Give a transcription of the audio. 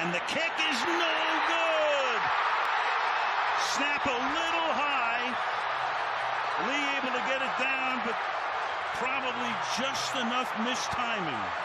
And the kick is no good. Snap a little high. Lee able to get it down, but probably just enough mistiming.